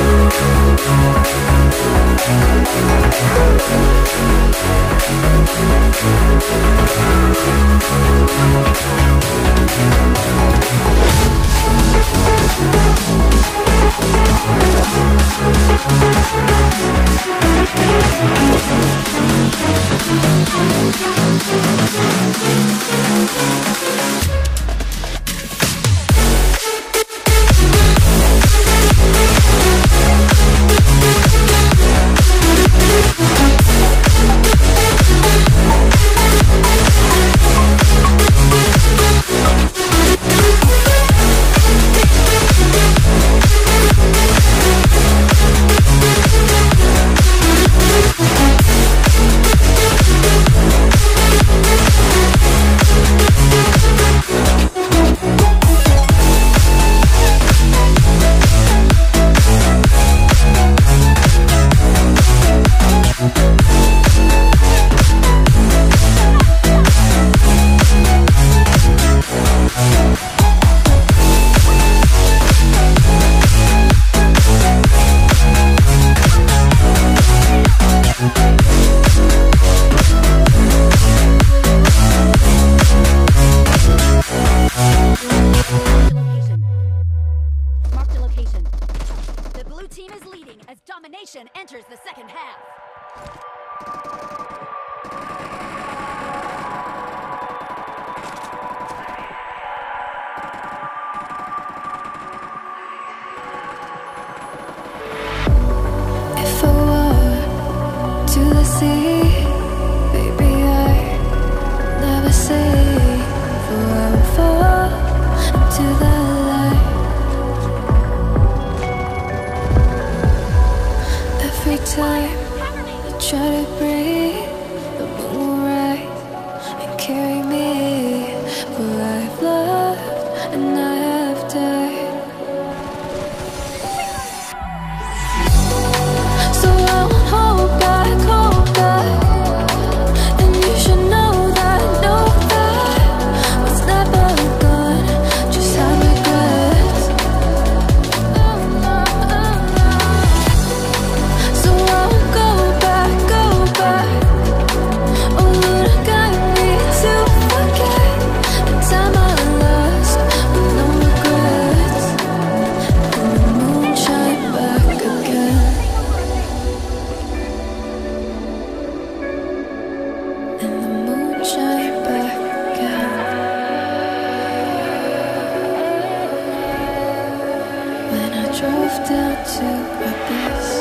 Thank you. Domination enters the second half. If Drove down to abyss